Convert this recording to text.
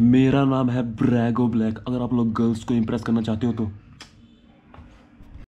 मेरा नाम है ब्रैगो ब्लैक अगर आप लोग गर्ल्स को इम्प्रेस करना चाहते हो तो।